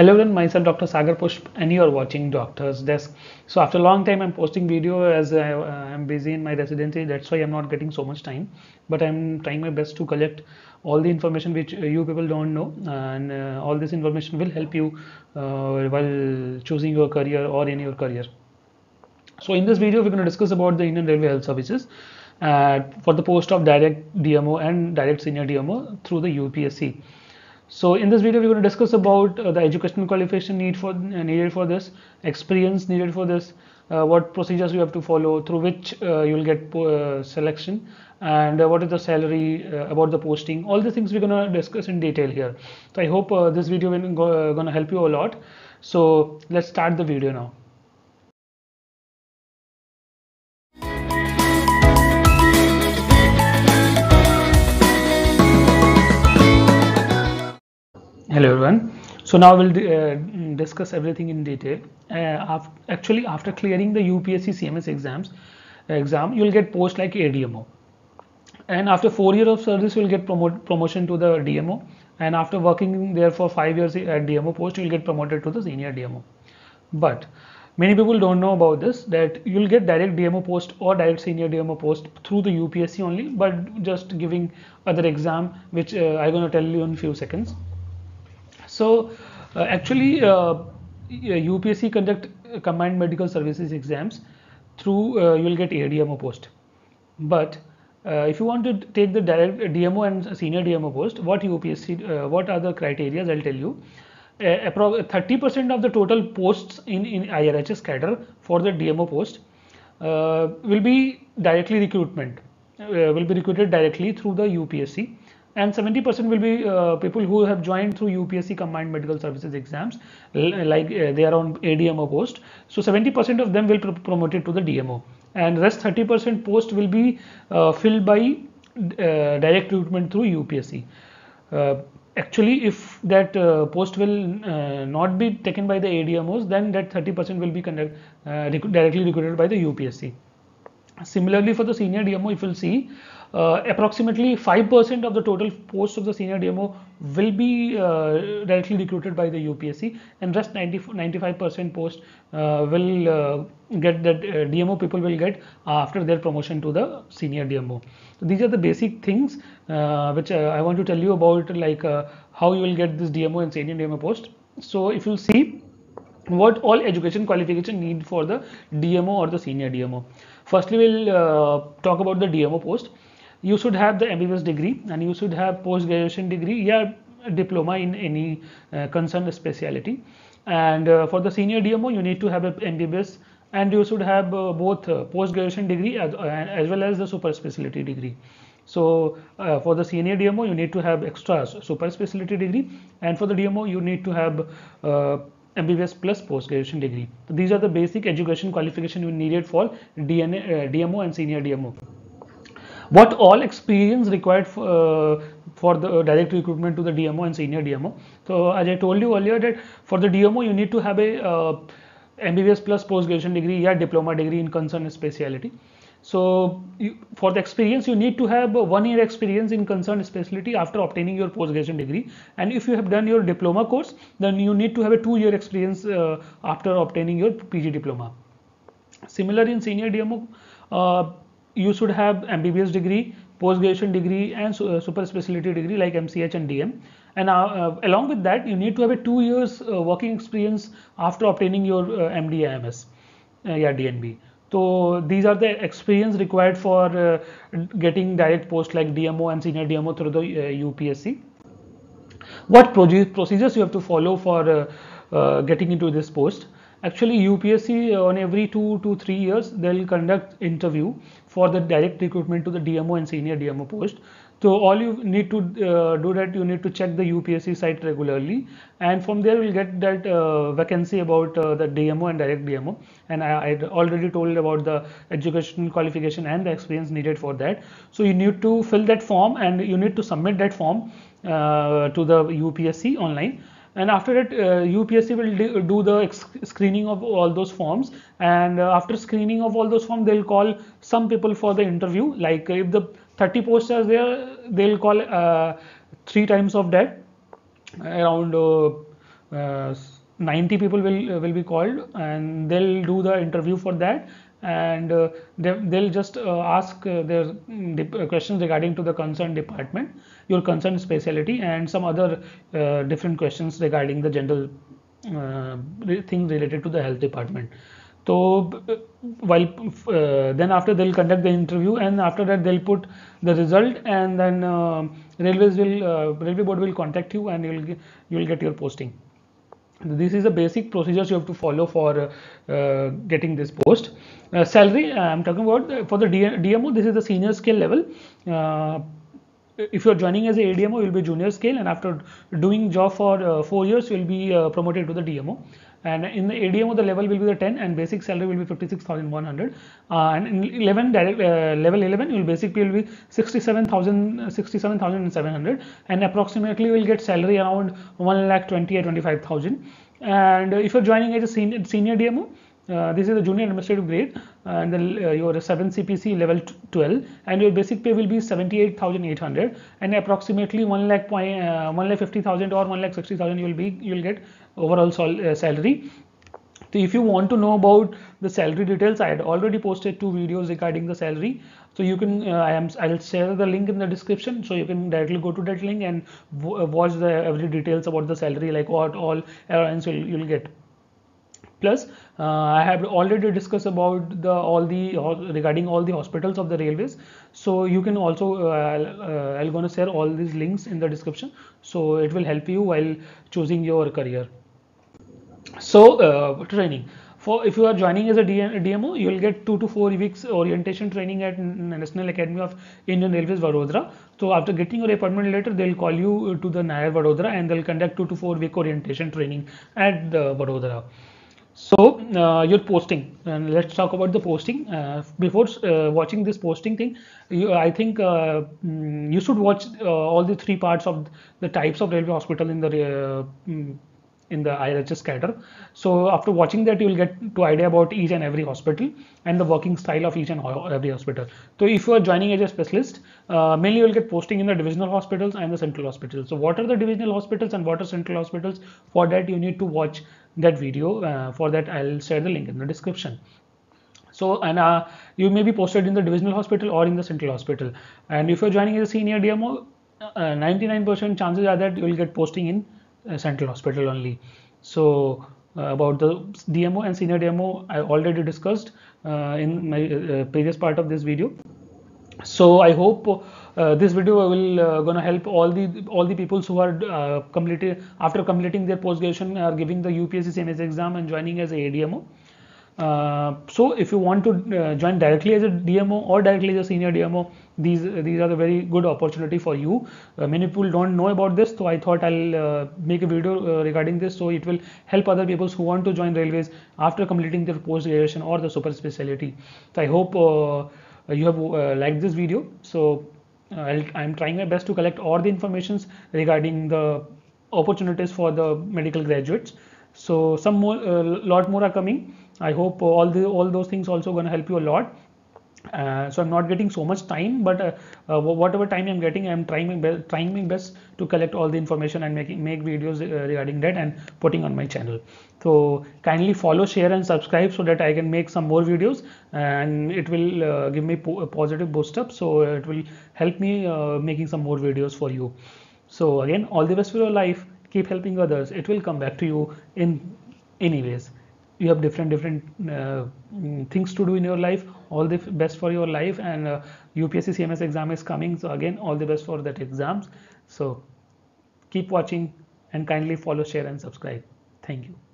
Hello everyone, myself Dr. Sagar Pushp and you are watching Doctor's Desk. So after a long time I'm posting video as I am busy in my residency that's why I'm not getting so much time but I'm trying my best to collect all the information which you people don't know and uh, all this information will help you uh, while choosing your career or in your career. So in this video we're going to discuss about the Indian Railway Health Services uh, for the post of direct DMO and direct senior DMO through the UPSC. So in this video, we're going to discuss about uh, the educational qualification need for uh, needed for this, experience needed for this, uh, what procedures you have to follow, through which uh, you will get uh, selection, and uh, what is the salary about the posting. All the things we're going to discuss in detail here. So I hope this video is going to help you a lot. So let's start the video now. Hello everyone. So now we'll uh, discuss everything in detail. Uh, actually after clearing the UPSC CMS exams exam you'll get post like ADMO and after four years of service you'll get promote promotion to the DMO and after working there for five years at DMO post you'll get promoted to the senior DMO but many people don't know about this that you'll get direct DMO post or direct senior DMO post through the UPSC only but just giving other exam which uh, I'm going to tell you in few seconds so uh, actually UPSC uh, conduct combined medical services exams through uh, you will get ADMO post. But if you want to take the direct DMO and senior DMO post, what UPSC, what are the criteria? I'll tell you. 30% of the total posts in, in IRHS cadre for the DMO post uh, will be directly recruitment, uh, will be recruited directly through the UPSC and 70% will be uh, people who have joined through UPSC combined medical services exams like uh, they are on ADMO post. So 70% of them will be promoted to the DMO and rest 30% post will be uh, filled by uh, direct recruitment through UPSC uh, actually if that uh, post will not be taken by the ADMOs then that 30% will be directly recruited by the UPSC similarly for the senior DMO if you'll see uh, approximately 5% of the total posts of the senior DMO will be uh, directly recruited by the UPSC and rest 90, 95% post uh, will uh, get that uh, DMO people will get after their promotion to the senior DMO. So these are the basic things uh, which I want to tell you about like how you will get this DMO and senior DMO post. So if you will see what all education qualification need for the DMO or the senior DMO. Firstly, we'll talk about the DMO post. You should have the MBBS degree and you should have post graduation degree yeah diploma in any uh, concerned specialty and uh, for the senior DMO you need to have a MBBS and you should have uh, both uh, post graduation degree as, uh, as, well as the super specialty degree. So uh, for the senior DMO you need to have extra super specialty degree and for the DMO you need to have MBBS plus post graduation degree. So these are the basic education qualification you needed for DNA, DMO and senior DMO what all experience required for, uh, for the uh, direct recruitment to the DMO and senior DMO. So as I told you earlier that for the DMO you need to have a uh, MBBS plus post graduation degree or diploma degree in concerned specialty. So you, for the experience you need to have one year experience in concerned specialty after obtaining your post graduation degree and if you have done your diploma course then you need to have a two year experience uh, after obtaining your PG diploma. Similar in senior DMO uh, you should have MBBS degree, post graduation degree, and uh, super specialty degree like MCH and DM. And uh, uh, along with that, you need to have a two years uh, working experience after obtaining your uh, MD-IMS, uh, yeah, DNB. So these are the experience required for uh, getting direct post like DMO and senior DMO through the uh, UPSC. What procedures you have to follow for uh, getting into this post? Actually, UPSC on every two to three years they'll conduct interview for the direct recruitment to the DMO and senior DMO post. So all you need to uh, do that you need to check the UPSC site regularly. And from there we'll get that uh, vacancy about uh, the DMO and direct DMO and I, I already told about the education qualification and the experience needed for that. So you need to fill that form and you need to submit that form uh, to the UPSC online. And after that uh, UPSC will do the screening of all those forms. And uh, after screening of all those forms they'll call some people for the interview. Like if the 30 posters there they'll call uh, three times of that. Around uh, uh, 90 people will will be called and they'll do the interview for that. And uh, they, will just uh, ask uh, their mm, questions regarding to the concerned department your concerned specialty and some other uh, different questions regarding the general uh, things related to the health department so while uh, then after they'll conduct the interview and after that they'll put the result and then railways will railway board will contact you and you'll you'll get your posting. This is the basic procedures you have to follow for uh, getting this post. Uh, salary i'm talking about uh, for the dmo this is the senior scale level. Uh, if you're joining as a admo you'll be junior scale and after doing job for uh, four years you'll be uh, promoted to the dmo and in the ADMO the level will be the 10 and basic salary will be 56,100 uh, and in 11 direct, uh, level 11 will basic pay will be 67,000 67,700 and approximately you will get salary around 1 lakh 20 or 25,000 and if you're joining as a senior, senior DMO uh, this is a junior administrative grade uh, and then uh, your 7 CPC level 12 and your basic pay will be 78,800 and approximately 1 lakh point, uh, 1 lakh 50,000 or 1 lakh 60,000 you will be you will get overall sol- uh, salary so if you want to know about the salary details, I had already posted two videos regarding the salary. So you can, uh, I am, I'll share the link in the description. So you can directly go to that link and watch the every details about the salary, like what all airlines will you'll get. Plus, uh, I have already discussed about the all the regarding all the hospitals of the railways. So you can also uh, uh, going to share all these links in the description. So it will help you while choosing your career. So uh, training for if you are joining as a DMO, you will get two to four weeks orientation training at National Academy of Indian Railways Vadodara. So after getting your appointment letter, they'll call you to the NAIR Vadodara and they'll conduct two to four week orientation training at the Vadodara. So uh, your posting, and let's talk about the posting. Uh, before uh, watching this posting thing, you, I think uh, mm, you should watch uh, all the three parts of the types of railway hospital in the uh, mm, in the IRHS cadre. So after watching that, you will get to idea about each and every hospital and the working style of each and every hospital. So if you are joining as a specialist, uh, mainly you will get posting in the divisional hospitals and the central hospitals. So what are the divisional hospitals and what are central hospitals? For that, you need to watch that video. Uh, for that, I'll share the link in the description. So, and uh, you may be posted in the divisional hospital or in the central hospital. And if you're joining as a senior DMO, 99% uh, chances are that you will get posting in central hospital only. So, uh, about the DMO and senior DMO, I already discussed uh, in my previous part of this video. So, I hope uh, this video will uh, gonna help all the all the people who are uh, completed after completing their post graduation are giving the UPSC CMS exam and joining as a ADMO. Uh, so if you want to uh, join directly as a DMO or directly as a senior DMO, these these are the very good opportunity for you. Uh, many people don't know about this, so I thought I'll make a video regarding this, so it will help other people who want to join railways after completing their post graduation or the super specialty. So I hope you have liked this video. So i am trying my best to collect all the informations regarding the opportunities for the medical graduates. So some more, uh, lot more are coming. I hope all the all those things also going to help you a lot. Uh, so I'm not getting so much time, but uh, uh, whatever time I'm getting, I'm trying my best, trying my best to collect all the information and making make videos uh, regarding that and putting on my channel. So kindly follow, share, and subscribe so that I can make some more videos and it will uh, give me po a positive boost up. So it will help me uh, making some more videos for you. So again, all the best for your life. Keep helping others. It will come back to you in anyways you have different different uh, things to do in your life. All the best for your life. And uh, upsc cms exam is coming. So again all the best for that exams. So keep watching and kindly follow share and subscribe. Thank you